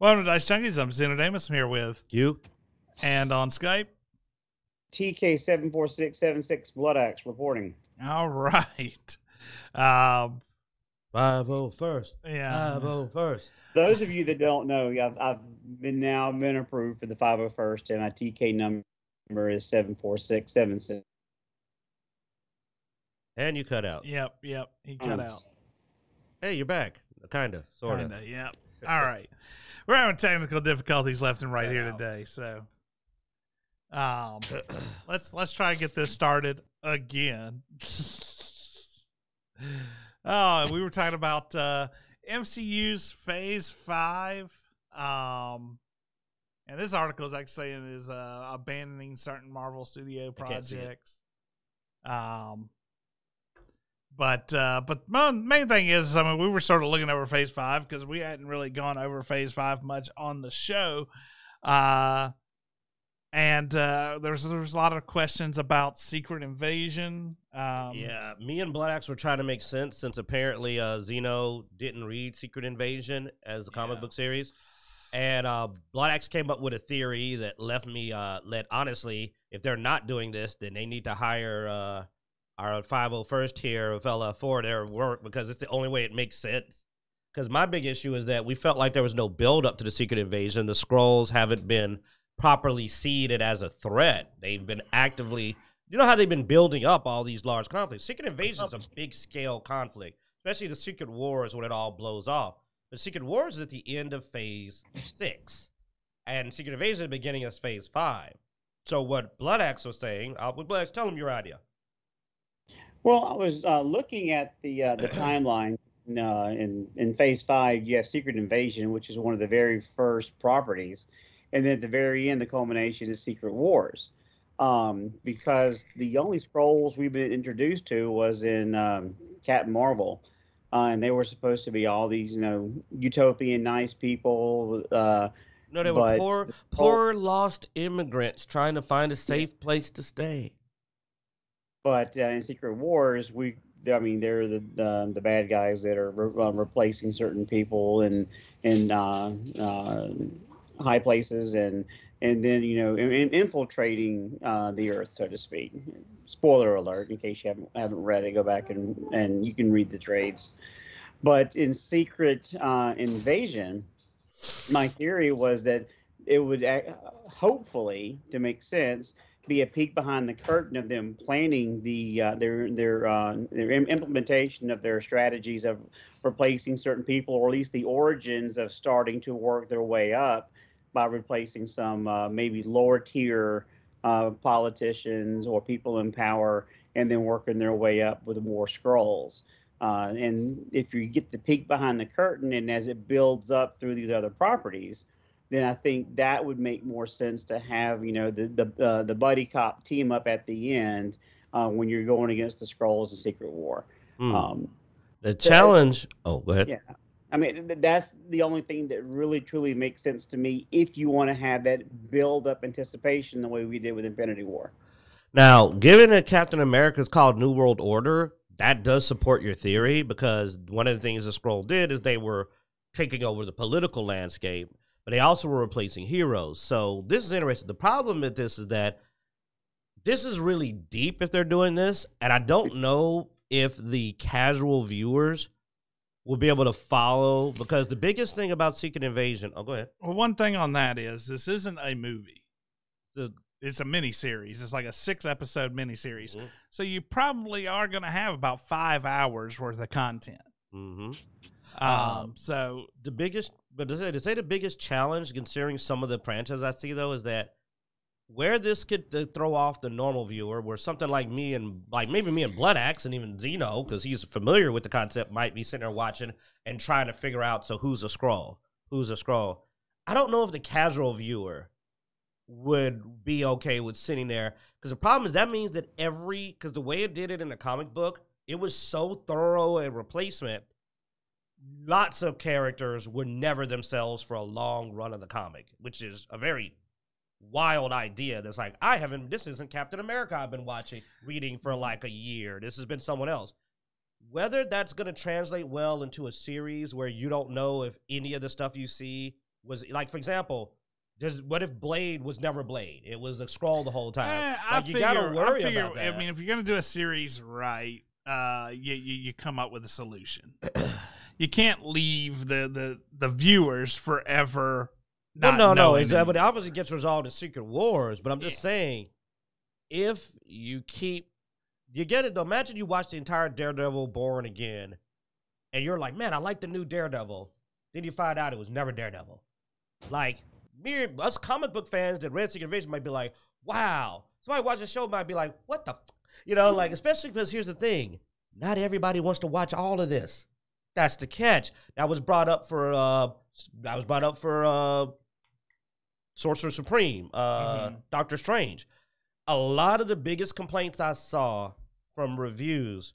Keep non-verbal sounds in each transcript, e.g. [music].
Welcome to Dicejunkies. I'm Xenodamus. I'm here with You? and on Skype. TK74676 Bloodaxe reporting. All right. Um, 5 first. yeah. 5 first. Those of you that don't know, I've, I've been now been approved for the 501st, and my TK number is 74676. And you cut out. Yep. Yep. He cut Nice. out. Hey, you're back. Kinda. Sorta. Kinda. Yep. [laughs] All right. We're having technical difficulties left and right here today. So, um, [clears throat] let's let's try and get this started again. [laughs] oh, we were talking about uh, MCU's Phase Five, um, and this article is actually saying is uh, abandoning certain Marvel Studio I can't see it. projects. Um, but uh, but my main thing is, I mean, we were sort of looking over Phase Five because we hadn't really gone over Phase Five much on the show. Uh, and uh, there's there's a lot of questions about Secret Invasion. Um, yeah, me and Bloodaxe were trying to make sense since apparently uh, Zeno didn't read Secret Invasion as a comic Yeah. book series. And uh, Bloodaxe came up with a theory that left me, uh, let honestly, if they're not doing this, then they need to hire uh, our 501st here fella for their work because it's the only way it makes sense. Because my big issue is that we felt like there was no build up to the Secret Invasion. The Skrulls haven't been properly seeded as a threat. They've been actively, you know how they've been building up all these large conflicts. Secret Invasion is a big scale conflict, especially the Secret Wars when it all blows off. But Secret Wars is at the end of Phase Six, and Secret Invasion is the beginning of Phase Five. So what Bloodaxe was saying, uh, Bloodaxe, tell him your idea. Well, I was uh, looking at the uh, the [clears throat] timeline uh, in in Phase Five. You have Secret Invasion, which is one of the very first properties, and then at the very end, the culmination is Secret Wars. Um, because the only Skrulls we've been introduced to was in um, Captain Marvel, uh, and they were supposed to be all these, you know, utopian nice people. Uh, No, they were poor, the- poor lost immigrants trying to find a safe place to stay. But uh, in Secret Wars, we, I mean, they're the the, the bad guys that are re- uh, replacing certain people in in uh, uh, high places and and then you know in, in- infiltrating uh, the Earth, so to speak. Spoiler alert! In case you haven't haven't read it, go back and and you can read the trades. But in Secret uh, Invasion, my theory was that it would ac- hopefully, to make sense, be a peek behind the curtain of them planning the uh, their their uh, their im- implementation of their strategies of replacing certain people, or at least the origins of starting to work their way up by replacing some uh, maybe lower tier uh, politicians or people in power, and then working their way up with more Skrulls. Uh, and if you get the peek behind the curtain, and as it builds up through these other properties, then I think that would make more sense to have you know the the uh, the buddy cop team up at the end uh, when you're going against the Skrulls and Secret War. Hmm. Um, the challenge. Oh, go ahead. yeah, I mean that's the only thing that really truly makes sense to me if you want to have that build up anticipation the way we did with Infinity War. Now, given that Captain America is called New World Order, that does support your theory because one of the things the Skrull did is they were taking over the political landscape, but they also were replacing heroes. So this is interesting. The problem with this is that this is really deep if they're doing this, and I don't know if the casual viewers will be able to follow because the biggest thing about Secret Invasion. Oh, go ahead. Well, one thing on that is this isn't a movie. So, It's a mini series. It's like a six episode mini series. Mhm. So you probably are going to have about five hours worth of content. mhm. Um, Um, so the biggest, but to say, to say the biggest challenge, considering some of the franchises I see though, is that where this could uh, throw off the normal viewer, where something like me and like maybe me and Bloodaxe and even Zeno, because he's familiar with the concept, might be sitting there watching and trying to figure out so who's a Skrull, who's a Skrull. I don't know if the casual viewer would be okay with sitting there because the problem is that means that every because the way it did it in the comic book, it was so thorough a replacement lots of characters were never themselves for a long run of the comic, which is a very wild idea. That's like I haven't. This isn't Captain America. I've been watching, reading for like a year. This has been someone else. Whether that's going to translate well into a series where you don't know if any of the stuff you see was like, for example, does what if Blade was never Blade? It was a Skrull the whole time. Eh, like I you figure, gotta worry I figure, about that. I mean, if you're gonna do a series right, uh, you, you you come up with a solution. [clears throat] you can't leave the the the viewers forever. no, Not no, no. any- but it obviously gets resolved in Secret Wars. But I'm just saying, if you keep, you get it. though. Imagine you watch the entire Daredevil Born Again, and you're like, man, I like the new Daredevil. Then you find out it was never Daredevil. Like me, us comic book fans that read Secret Invasion might be like, wow. Somebody watch the show might be like, what the, f-? you know, like especially because here's the thing, not everybody wants to watch all of this. That's the catch. That was brought up for uh that was brought up for uh Sorcerer Supreme, uh Mhm. Doctor Strange. A lot of the biggest complaints I saw from reviews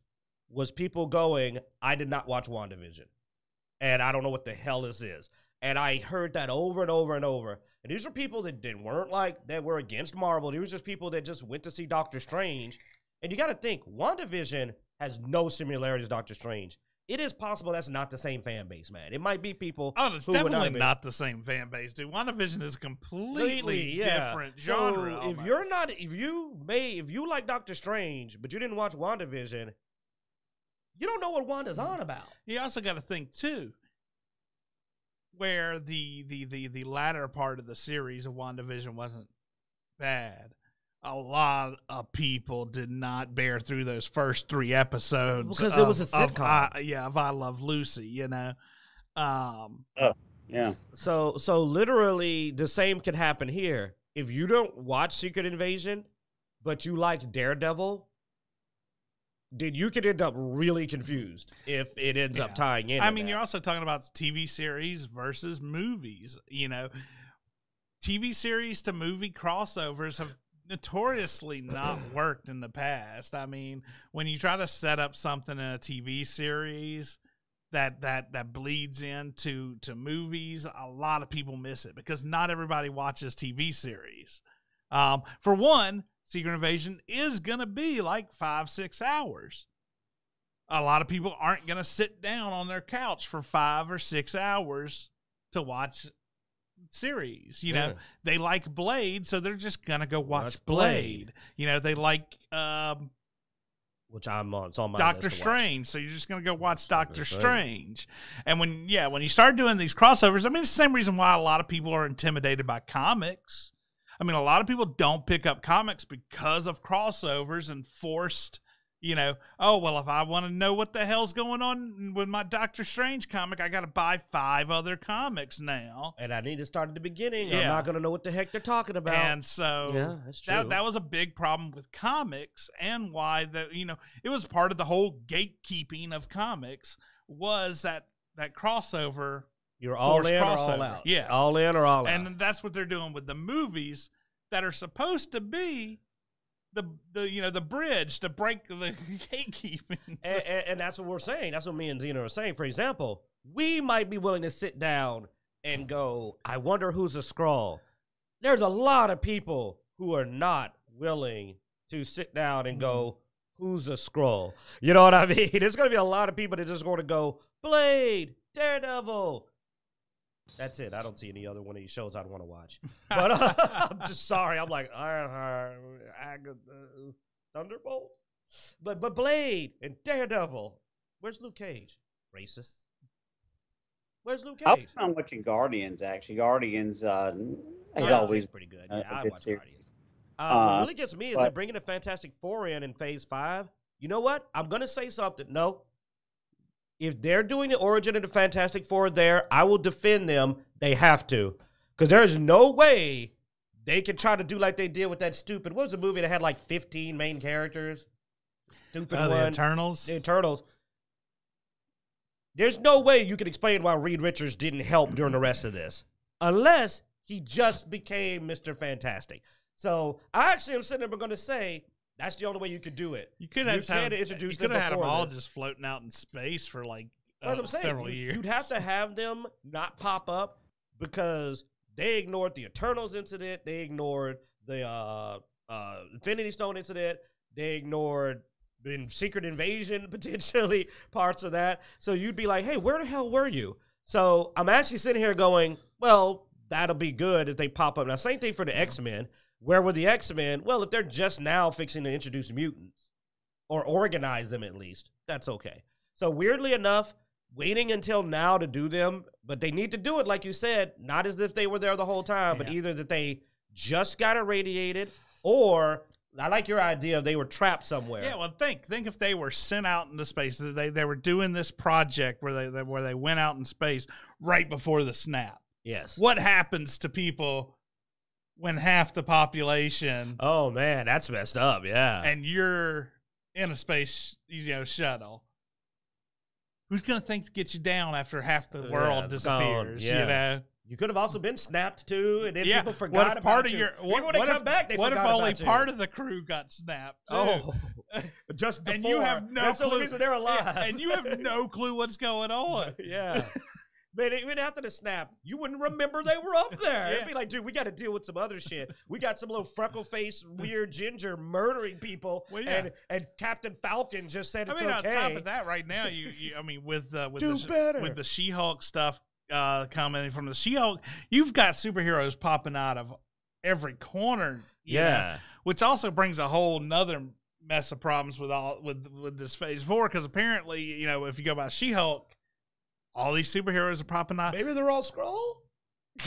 was people going, I did not watch WandaVision. And I don't know what the hell this is. And I heard that over and over and over. And these are people that, that weren't like that were against Marvel. These were just people that just went to see Doctor Strange. And you got to think, WandaVision has no similarities to Doctor Strange. It is possible that's not the same fan base, man. It might be people. Oh, it's who would not definitely not the same fan base, dude. WandaVision is a completely completely yeah. different So genre. if almost. you're not, if you may, if you like Doctor Strange, but you didn't watch WandaVision, you don't know what Wanda's on about. you also got to think too, where the the the the latter part of the series of WandaVision wasn't bad. A lot of people did not bear through those first three episodes Because it was of- a of sitcom. I- yeah, of I Love Lucy. You know, um, Yeah. So, so literally, the same could happen here. If you don't watch Secret Invasion, but you like Daredevil, then you could end up really confused if it ends Yeah. up tying in. I mean, that. you're also talking about TV series versus movies. You know, TV series to movie crossovers have notoriously not worked in the past. I mean, when you try to set up something in a TV series that that that bleeds into to movies, a lot of people miss it because not everybody watches TV series. Um, for one, Secret Invasion is to be like five six hours a lot of people aren't to sit down on their couch for five or six hours to watch series. You know, Yeah. they like Blade, so they're just going to go watch, Blade. Blade. You know, they like um, which I'm on. It's on my Doctor list to watch. Strange, so you're just going to go watch Doctor. Strange. And when, yeah, when you start doing these crossovers, I mean, it's the same reason why a lot of people are intimidated by comics. I mean, a lot of people don't pick up comics because of crossovers and forced, you know, oh, well, if I want to know what the hell's going on with my Doctor Strange comic, I got to buy five other comics now. And I need to start at the beginning. I'm not going to know what the heck they're talking about. And so yeah, that's true. that, that was a big problem with comics and why the you know it was part of the whole gatekeeping of comics was that that crossover You're all in or all crossover. out. Yeah. all in or all out. and that's what they're doing with the movies that are supposed to be the the you know the bridge to break the [laughs] gatekeeping and, and, and that's what we're saying. That's what me and Zena are saying. For example, we might be willing to sit down and go, I wonder who's a Skrull. There's a lot of people who are not willing to sit down and go, mm-hmm. who's a Skrull? You know what I [laughs] mean? There's going to be a lot of people that just going to go, Blade, Daredevil. That's it. I don't see any other one of these shows I'd want to watch. [laughs] But uh, [laughs] I'm just sorry. I'm like, uh, uh, uh, Thunderbolt? But but Blade and Daredevil. Where's Luke Cage? Racist. Where's Luke I Cage? was on watching Guardians actually. Guardians uh, has Yeah, always pretty good. a, Yeah, a I good watch series. Guardians. Uh, what Uh, really gets me is but- they're bringing a Fantastic Four in in Phase Five. You know what? I'm gonna say something. No, if they're doing the origin of the Fantastic Four there, I will defend them. They have to, because there is no way they can try to do like they did with that stupid. What was the movie that had like 15 main characters? Stupid oh, the one. Eternals. the Turtles. There's no way you can explain why Reed Richards didn't help during the rest of this, unless he just became Mr. Fantastic. So I actually am sitting there going to say that's the only way you could do it. you could have just had, introduce you could them have had them all this. just floating out in space for like uh, saying. several years. You'd have to have them not pop up because they ignored the Eternals incident. They ignored the uh, uh, Infinity Stone incident. They ignored the Secret Invasion [laughs] potentially parts of that. So you'd be like, "Hey, where the hell were you?" So I'm actually sitting here going, Well, that'll be good if they pop up. Now, same thing for the X Men. Where were the X Men? Well, if they're just now fixing to introduce mutants or organize them at least, that's okay. So, weirdly enough, waiting until now to do them, but they need to do it, like you said, not as if they were there the whole time, but either that they just got irradiated or I like your idea of they were trapped somewhere. Yeah, well, think think if they were sent out into space, they they were doing this project where they, they where they went out in space right before the snap. yes. What happens to people when half the population Oh man, that's messed up. Yeah. and you're in a space you know shuttle? Who's gonna think to get you down after half the Yeah, world gone, disappears? yeah. You know. You could have also been snapped too, and then yeah. people forgot what if about part of you. your what, what come if, back, they what if only about you. part of the crew got snapped? Too? Oh, [laughs] just the and you have no That's clue. the reason they're alive. Yeah, and you have no clue what's going [laughs] on. yeah. Man, even after the snap, you wouldn't remember they were up there. It'd be like, dude, we got to deal with some other shit. We got some little freckle faced, weird ginger murdering people, Well, yeah. and and Captain Falcon just said I it's mean, okay. on top of that, right now, you, you I mean, with uh, with Do the better. with the She-Hulk stuff uh, coming from the She-Hulk, you've got superheroes popping out of every corner. you know, yeah, which also brings a whole nother mess of problems with all with with this Phase Four because apparently, you know, if you go by She-Hulk, all these superheroes are popping up. maybe they're all Skrull. [laughs]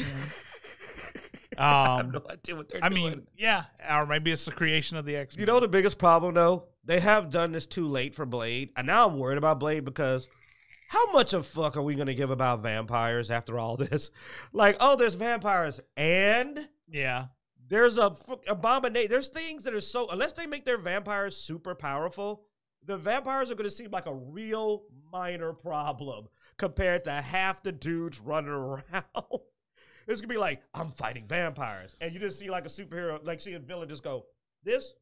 I have Um, no idea what they're I doing. mean, yeah, or maybe it's the creation of the X. You know the biggest problem though? They have done this too late for Blade. And now I'm worried about Blade because how much of fuck are we gonna give about vampires after all this? [laughs] Like, oh, there's vampires and yeah, there's a abomination. There's things that are so unless they make their vampires super powerful, the vampires are gonna seem like a real minor problem compared to half the dudes running around. [laughs] It's gonna be like, I'm fighting vampires. And you just see like a superhero, like see a villain just go, This?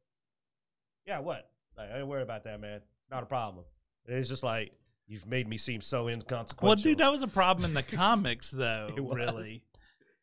Yeah, what? Like, I ain't worried about that, man. Not a problem. And it's just like, you've made me seem so inconsequential. Well, dude, that was a problem in the [laughs] comics, though. [laughs] Really,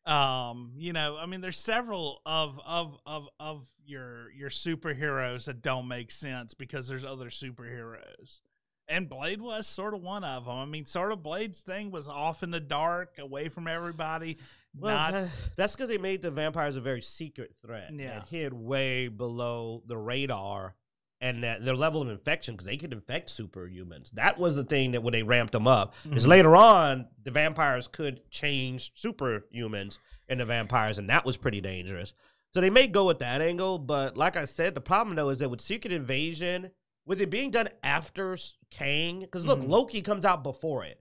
um, you know, I mean, there's several of of of of your your superheroes that don't make sense because there's other superheroes, and Blade was sort of one of them. I mean, sort of Blade's thing was off in the dark, away from everybody. Well, not that's because they made the vampires a very secret threat. Yeah. That hid way below the radar. And that their level of infection, because they could infect superhumans. That was the thing that when they ramped them up. Is Mhm. later on, the vampires could change superhumans into vampires, and that was pretty dangerous. So they may go with that angle, but like I said, the problem though is that with Secret Invasion, with it being done after Kang, because look, Mhm. Loki comes out before it,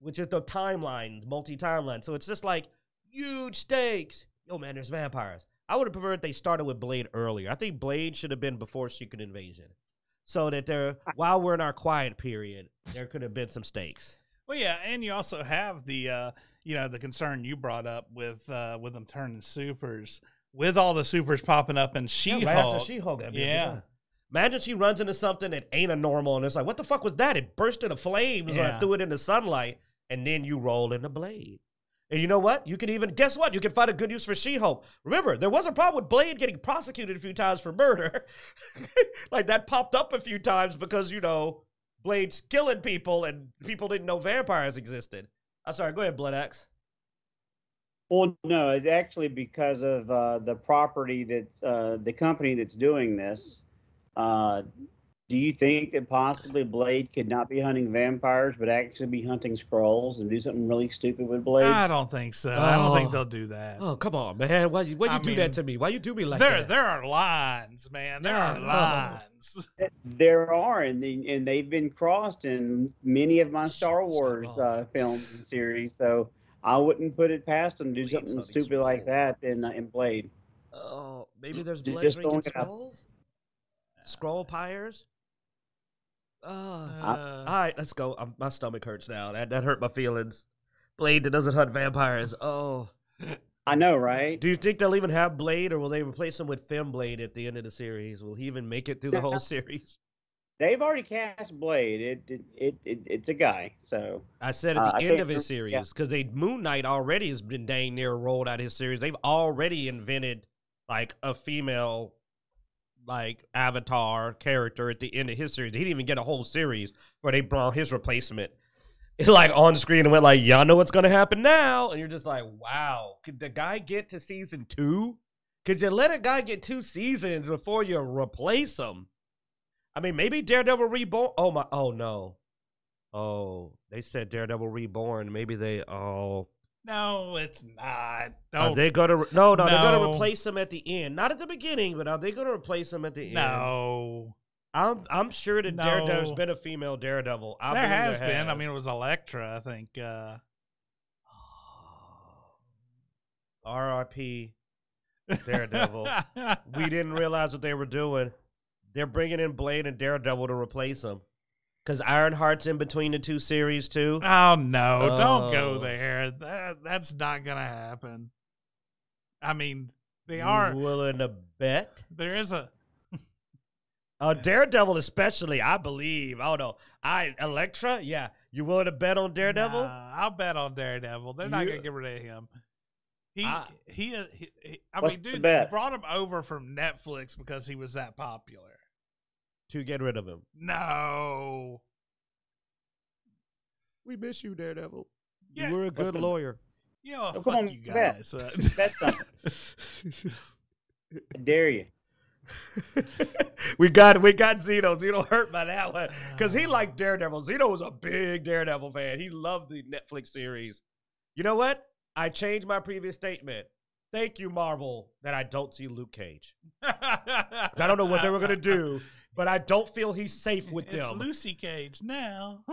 which is the timeline, multi timeline. So it's just like huge stakes. Yo, man, there's vampires. I would have preferred they started with Blade earlier. I think Blade should have been before Secret Invasion, so that there, while we're in our quiet period, there could have been some stakes. Well, yeah, and you also have the uh, you know the concern you brought up with uh, with them turning supers, with all the supers popping up in She-Hulk. Yeah, right after She-Hulk. I mean, Yeah. Imagine she runs into something that ain't a normal, and it's like, what the fuck was that? It burst into flames when I threw it in the sunlight, and then you roll in the blade. And you know what? You can even guess what? You can find a good use for She-Hulk. Remember, there was a problem with Blade getting prosecuted a few times for murder. [laughs] like that popped up a few times because you know Blade's killing people, and people didn't know vampires existed. I'm sorry. Go ahead, Bloodaxe. Well, no, it's actually because of uh, the property that's uh, the company that's doing this. Uh, do you think that possibly Blade could not be hunting vampires, but actually be hunting Skrulls and do something really stupid with Blade? I don't think so. I don't think Oh. they'll do that. Oh, come on, man. Why you, why you I do mean, that to me? Why you do me like there, that? there are lines, man. There are lines. There are, and the, and they've been crossed in many of my Star Wars uh, films and series. So I wouldn't put it past them to do Blade's something hunting stupid like that in uh, in Blade. Oh, maybe there's Blade blood just drinking throwing it out. Skrulls? Skrull pyres? Uh, All right, let's go. Um my stomach hurts now. That that hurt my feelings. Blade that doesn't hunt vampires. Oh. I know, right? Do you think they'll even have Blade or will they replace him with Finn Blade at the end of the series? Will he even make it through the whole [laughs] series? They've already cast Blade. It it, it, it it's a guy. So I said at Uh, the I end of his series because they Moon Knight already has been dang near rolled out his series. They've already invented like a female like avatar character at the end of his series. He didn't even get a whole series where they brought his replacement. [laughs] like on screen and went like, "Y'all know what's gonna happen now," and you're just like, "Wow, could the guy get to season two? Could you let a guy get two seasons before you replace him?" I mean, maybe Daredevil Reborn. Oh my! Oh no! Oh, they said Daredevil Reborn. Maybe they. Oh, No, it's not. are they gonna? Re- no, no, they're gonna replace him at the end. Not at the beginning, but are they gonna replace him at the end? no. I'm I'm sure that daredevil's been a female Daredevil. I there has there been. I mean, it was Elektra, I think. Uh, [sighs] R.I.P. [laughs] Daredevil. we didn't realize what they were doing. They're bringing in Blade and Daredevil to replace him. Because Ironheart's in between the two series, too. Oh no! Don't go Oh. there. That that's not gonna happen. I mean, they You are. willing to bet? There is a. [laughs] Uh, Daredevil, especially, I believe. Oh, no. I, Elektra? Yeah. You willing to bet on Daredevil? Nah, I'll bet on Daredevil. They're not You- gonna get rid of him. He I- he, uh, he, he I mean, dude, they brought him over from Netflix because he was that popular. To get rid of him. No. We miss you, Daredevil. Yeah, you were a good the- lawyer. You know, Oh, fuck come on, you bet. guys. uh, Bet something. I dare you. [laughs] we got we got Zeno. Zeno hurt by that one because he liked Daredevil. Zeno was a big Daredevil fan. He loved the Netflix series. You know what? I changed my previous statement. Thank you, Marvel, that I don't see Luke Cage. [laughs] I don't know what they were gonna do, but I don't feel he's safe with it's them. Lucy Cage now.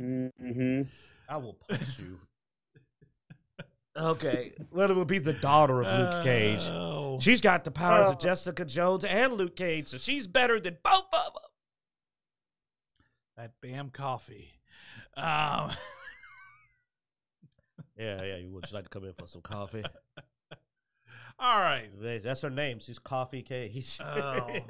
Mm-hmm. I will punch you. [laughs] okay, well, it would be the daughter of Luke Cage. Oh. She's got the powers Oh. of Jessica Jones and Luke Cage, so she's better than both of them. that damn coffee. Um, [laughs] Yeah, yeah. You would you like to come in for some coffee. [laughs] all right. That's her name. She's Coffee Cage. Oh.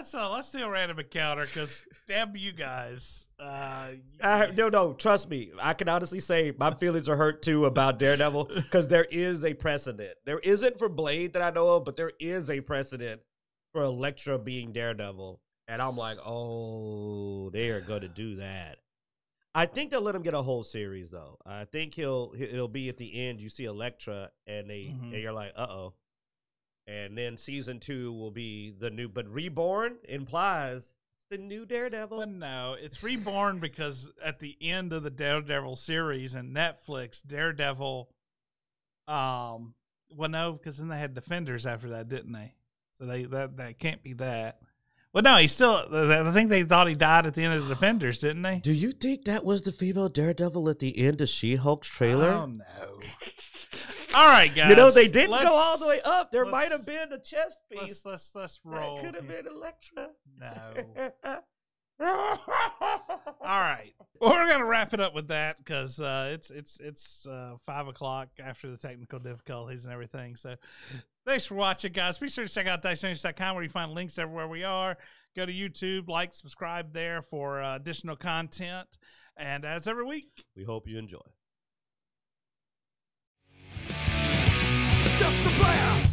Let's uh, let's do a random encounter because damn you guys. Uh, I, no, no. Trust me. I can honestly say my feelings are hurt too about Daredevil because there is a precedent. There isn't for Blade that I know of, but there is a precedent for Elektra being Daredevil, and I'm like, oh, they are going to do that. I think they'll let him get a whole series though. I think he'll he- it'll be at the end. You see Elektra, and they Mhm. and you're like, uh oh. And then season two will be the new, but Reborn implies it's the new Daredevil. But no, it's reborn because at the end of the Daredevil series and Netflix, Daredevil, um, well, no, because then they had Defenders after that, didn't they? So they that that can't be that. Well, no, he still. I think they thought he died at the end of the Defenders, didn't they? Do you think that was the female Daredevil at the end of She Hulk's trailer? Oh no! All right, guys. you know they didn't let's- go all the way up. There might have been a chest Let's piece. let's let's That roll. could have here. been Elektra. No. [laughs] All right. Well, we're gonna wrap it up with that because uh, it's it's it's uh, five o'clock after the technical difficulties and everything. So, thanks for watching, guys. Be sure to check out DiceJunkies.com where you find links everywhere we are. Go to YouTube, like, subscribe there for uh, additional content. And as every week, We hope you enjoy. just a player.